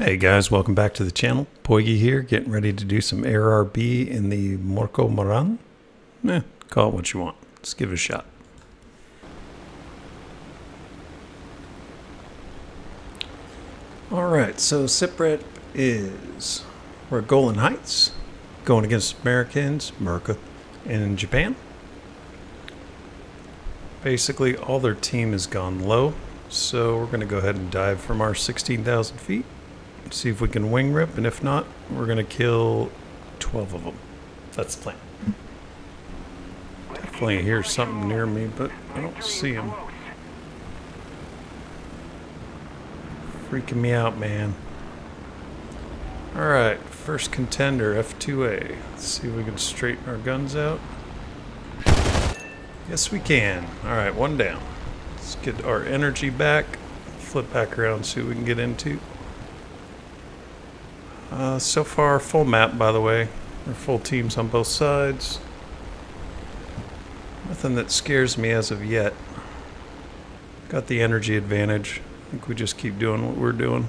Hey guys, welcome back to the channel. Poigi here, getting ready to do some ARB in the Mörkö Morane. Eh, call it what you want. Let's give it a shot. Alright, so SITREP is we're at Golan Heights, going against Americans, Merca, in Japan. Basically, all their team has gone low, so we're going to go ahead and dive from our 16,000 feet see if we can wing rip, and if not, we're gonna kill 12 of them. That's the plan. Definitely hear something near me, but I don't see him. Freaking me out, man. Alright, first contender, F2A. Let's see if we can straighten our guns out. Yes, we can. Alright, one down. Let's get our energy back. Flip back around, see what we can get into. Uh, so far, full map, by the way. We're full teams on both sides. Nothing that scares me as of yet. Got the energy advantage. I think we just keep doing what we're doing.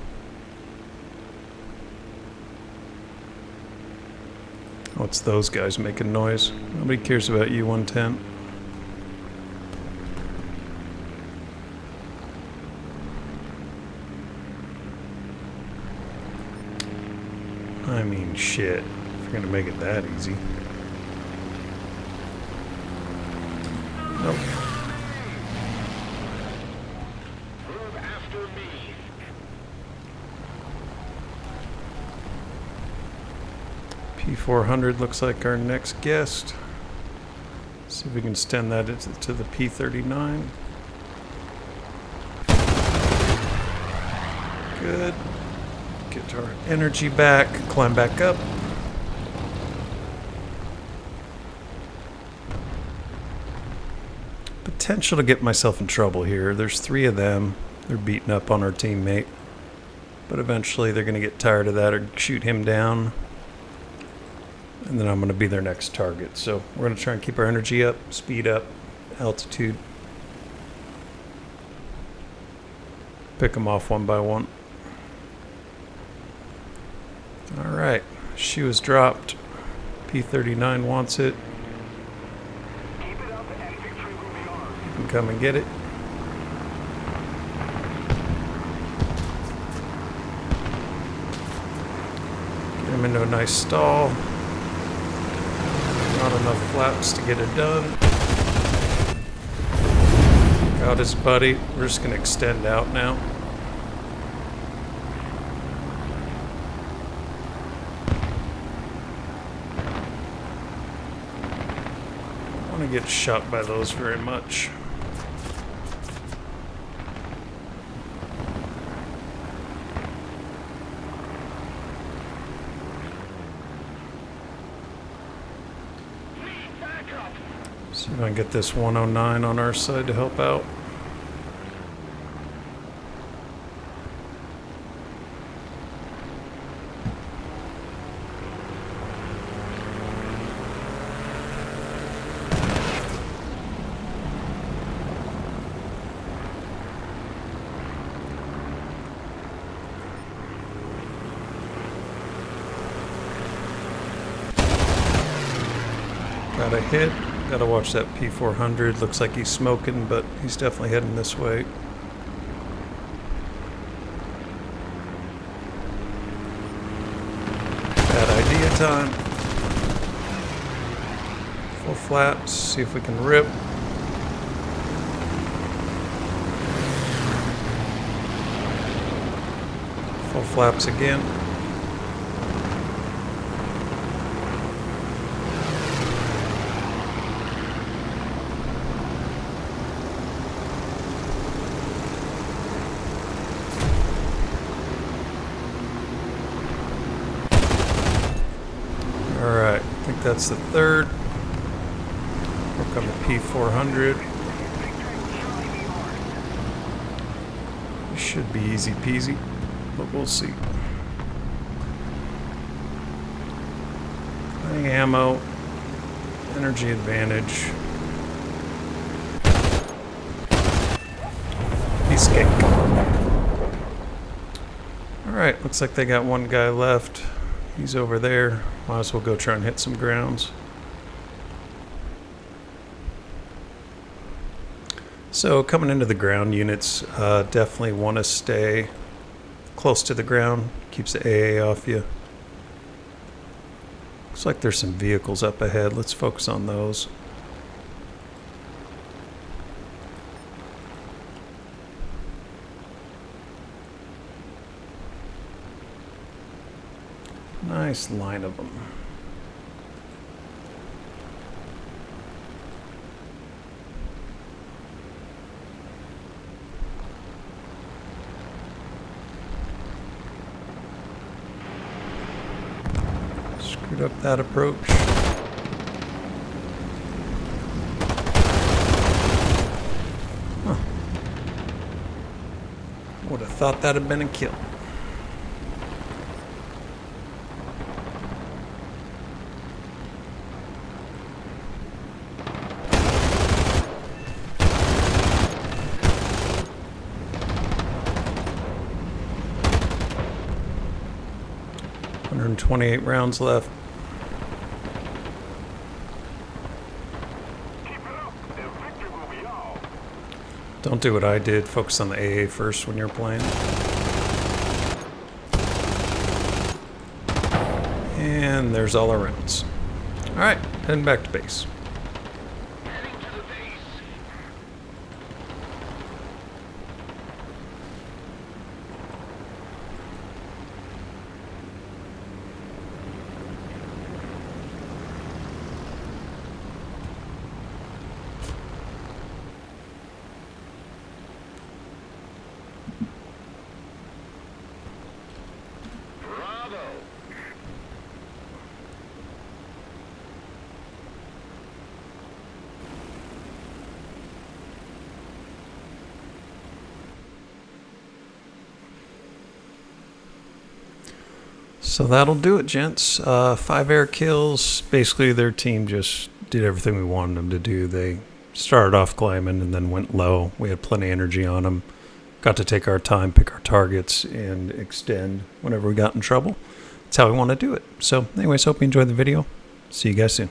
What's those guys making noise? Nobody cares about U-110. I mean, shit. If you're gonna make it that easy. Nope. P400 looks like our next guest. See if we can extend that to the P39. Good. Get our energy back, climb back up. Potential to get myself in trouble here. There's three of them. They're beating up on our teammate. But eventually they're going to get tired of that or shoot him down. And then I'm going to be their next target. So we're going to try and keep our energy up, speed up, altitude. Pick them off one by one. Alright, she was dropped. P-39 wants it. You can come and get it. Get him into a nice stall. Not enough flaps to get it done. Got his buddy. We're just going to extend out now. Want to get shot by those very much. See if I can get this 109 on our side to help out. Got a hit. Gotta watch that P400. Looks like he's smoking, but he's definitely heading this way. Bad idea time. Full flaps. See if we can rip. Full flaps again. Think that's the third. Work on the P400. This Should be easy peasy, but we'll see. Playing ammo, energy advantage. Escape. Alright, looks like they got one guy left. He's over there. Might as well go try and hit some grounds. So coming into the ground units, uh, definitely want to stay close to the ground. Keeps the AA off you. Looks like there's some vehicles up ahead. Let's focus on those. Nice line of them. Screwed up that approach. Huh. Would have thought that had been a kill. 128 rounds left. Don't do what I did. Focus on the AA first when you're playing. And there's all our rounds. Alright, heading back to base. So that'll do it, gents. Uh, five air kills. Basically, their team just did everything we wanted them to do. They started off climbing and then went low. We had plenty of energy on them. Got to take our time, pick our targets, and extend whenever we got in trouble. That's how we want to do it. So, anyways, hope you enjoyed the video. See you guys soon.